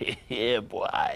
yeah, boy.